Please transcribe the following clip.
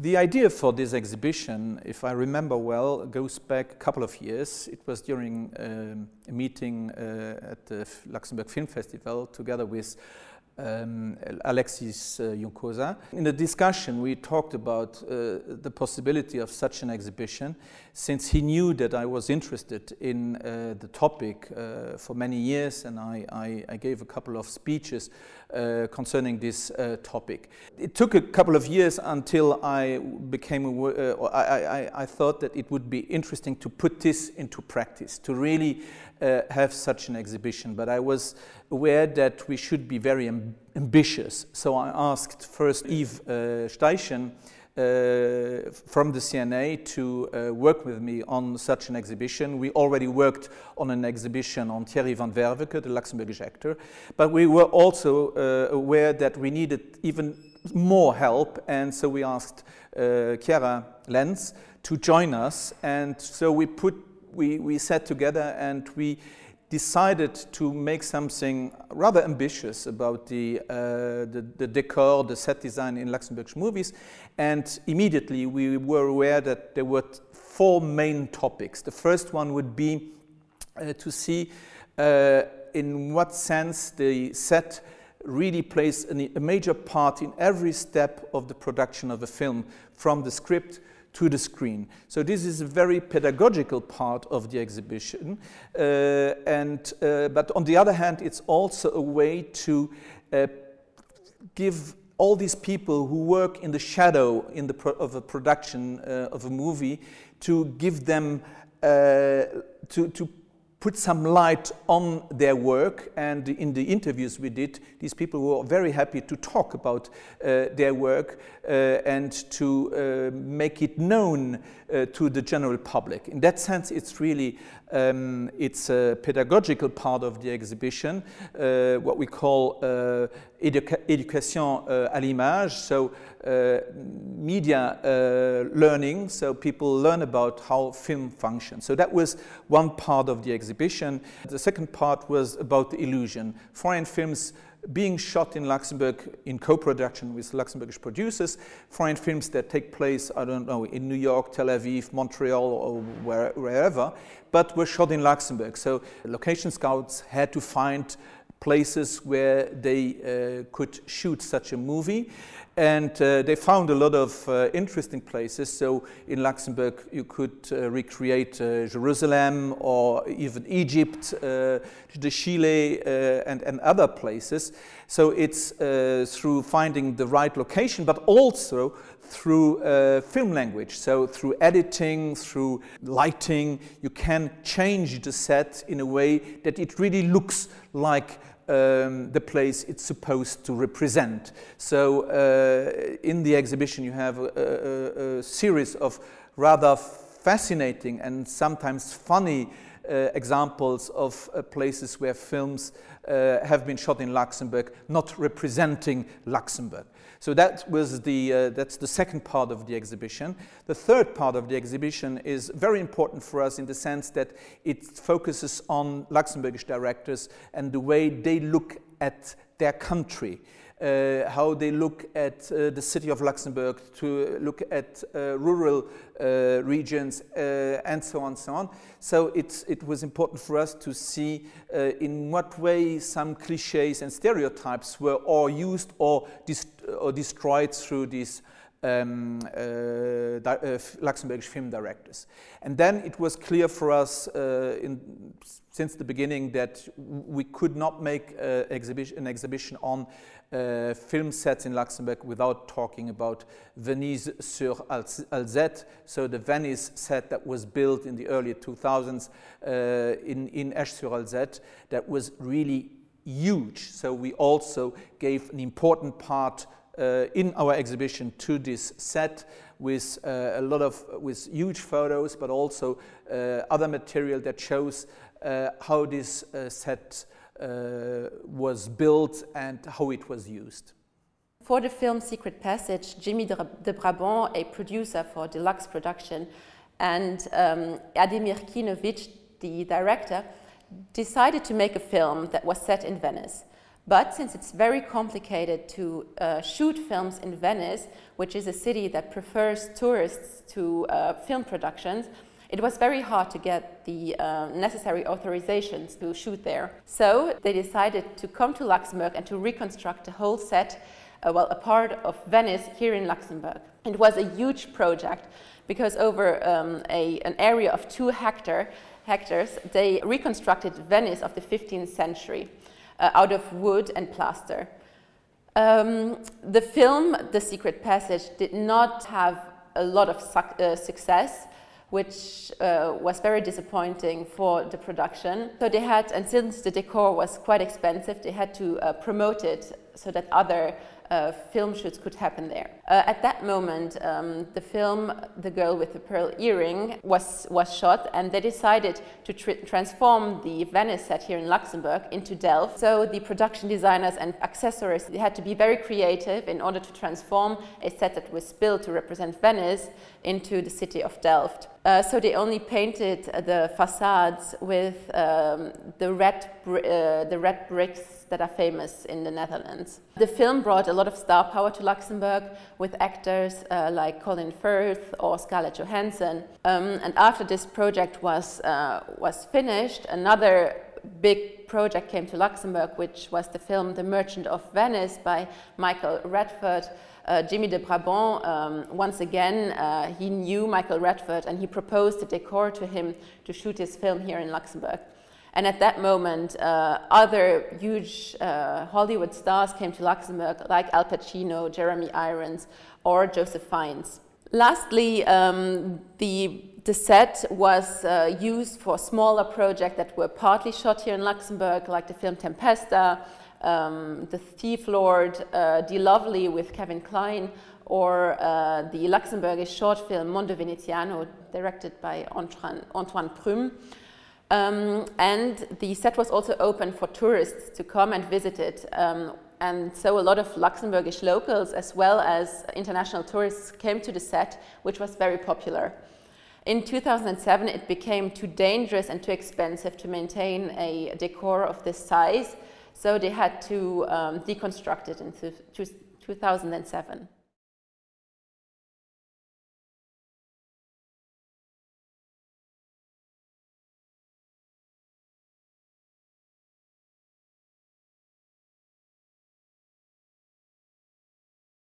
The idea for this exhibition, if I remember well, goes back a couple of years. It was during um, a meeting uh, at the Luxembourg Film Festival together with um, Alexis uh. In the discussion, we talked about uh, the possibility of such an exhibition, since he knew that I was interested in uh, the topic uh, for many years, and I, I, I, gave a couple of speeches uh, concerning this uh, topic. It took a couple of years until I became aware, I, I, thought that it would be interesting to put this into practice, to really have such an exhibition, but I was aware that we should be very amb ambitious. So I asked first Yves uh, Steichen uh, from the CNA to uh, work with me on such an exhibition. We already worked on an exhibition on Thierry van Werveke, the Luxembourgish actor, but we were also uh, aware that we needed even more help, and so we asked uh, Chiara Lentz to join us, and so we put we, we sat together and we decided to make something rather ambitious about the, uh, the, the, decor, the set design in Luxembourgish movies. And immediately we were aware that there were four main topics. The first one would be uh, to see uh, in what sense the set really plays a major part in every step of the production of a film, from the script to the screen. So this is a very pedagogical part of the exhibition. Uh, and, uh, but on the other hand, it's also a way to uh, give all these people who work in the shadow in the of a production uh, of a movie, to give them, uh, to, to put some light on their work. And in the interviews we did, these people were very happy to talk about uh, their work uh, and to uh, make it known uh, to the general public. In that sense, it's really um, it's a pedagogical part of the exhibition, uh, what we call uh, educa education à l'image. So uh, media uh, learning, so people learn about how film functions. So that was one part of the exhibition. The second part was about the illusion. Foreign films being shot in Luxembourg in co-production with Luxembourgish producers, foreign films that take place, I don't know, in New York, Tel Aviv, Montreal, or where, wherever, but were shot in Luxembourg. So location scouts had to find places where they uh, could shoot such a movie. And uh, they found a lot of uh, interesting places. So in Luxembourg, you could uh, recreate uh, Jerusalem or even Egypt, uh, the Chile, and, and other places. So it's through finding the right location, but also through uh, film language. So through editing, through lighting, you can change the set in a way that it really looks like um, the place it's supposed to represent. So uh, in the exhibition you have a, a, a series of rather fascinating and sometimes funny uh, examples of uh, places where films uh, have been shot in Luxembourg, not representing Luxembourg. So that was the, uh, that's the second part of the exhibition. The third part of the exhibition is very important for us in the sense that it focuses on Luxembourgish directors and the way they look at their country uh, how they look at uh, the city of Luxembourg, to look at uh, rural uh, regions, uh, and so on, so on. So it, it was important for us to see in what way some cliches and stereotypes were or used or, or destroyed through these um, uh, uh, Luxembourgish film directors. And then it was clear for us uh, in, since the beginning that we could not make exhibition, an exhibition on uh, film sets in Luxembourg without talking about Venise sur Alzette, so the Venice set that was built in the early 2000s uh, in, in Esch sur Alzette that was really huge. So we also gave an important part uh, in our exhibition to this set with uh, a lot of with huge photos, but also uh, other material that shows uh, how this uh, set uh, was built and how it was used. For the film Secret Passage, Jimmy de Brabant, a producer for Delux Production, and um, Ademir the director, decided to make a film that was set in Venice. But since it's very complicated to uh, shoot films in Venice, which is a city that prefers tourists to uh, film productions, it was very hard to get the uh, necessary authorizations to shoot there. So they decided to come to Luxembourg and to reconstruct a whole set, uh, well, a part of Venice here in Luxembourg. It was a huge project because over um, a, an area of two hectare, hectares, they reconstructed Venice of the 15th century uh, out of wood and plaster. Um, the film, The Secret Passage, did not have a lot of su uh, success which uh, was very disappointing for the production. So they had, and since the decor was quite expensive, they had to uh, promote it so that other uh, film shoots could happen there. Uh, at that moment, um, the film The Girl with the Pearl Earring was, was shot and they decided to tr transform the Venice set here in Luxembourg into Delft. So the production designers and accessories had to be very creative in order to transform a set that was built to represent Venice into the city of Delft. Uh, so they only painted the facades with um, the, red uh, the red bricks that are famous in the Netherlands. The film brought a lot of star power to Luxembourg with actors uh, like Colin Firth or Scarlett Johansson. Um, and after this project was, uh, was finished, another big project came to Luxembourg, which was the film The Merchant of Venice by Michael Radford. Uh, Jimmy de Brabant, um, once again, uh, he knew Michael Radford and he proposed a decor to him to shoot his film here in Luxembourg. And at that moment, uh, other huge uh, Hollywood stars came to Luxembourg, like Al Pacino, Jeremy Irons, or Joseph Fiennes. Lastly, um, the, the set was uh, used for smaller projects that were partly shot here in Luxembourg, like the film Tempesta, um, The Thief Lord, uh, Lovely with Kevin Kline, or uh, the Luxembourgish short film Mondo Veneziano, directed by Antoine, Antoine Prum. Um, and the set was also open for tourists to come and visit it. Um, and so a lot of Luxembourgish locals as well as international tourists came to the set, which was very popular. In 2007, it became too dangerous and too expensive to maintain a decor of this size, so they had to um, deconstruct it in 2007.